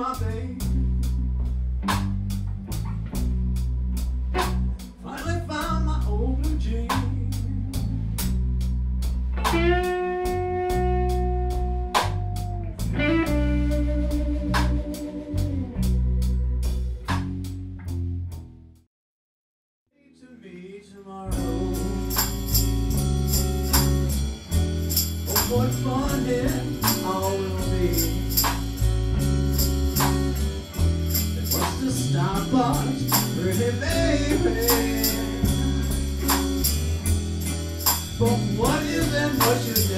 my babe. Finally found my old blue jeans. To me tomorrow. Oh, what fun it all will be. spot, pretty baby. But what is and what is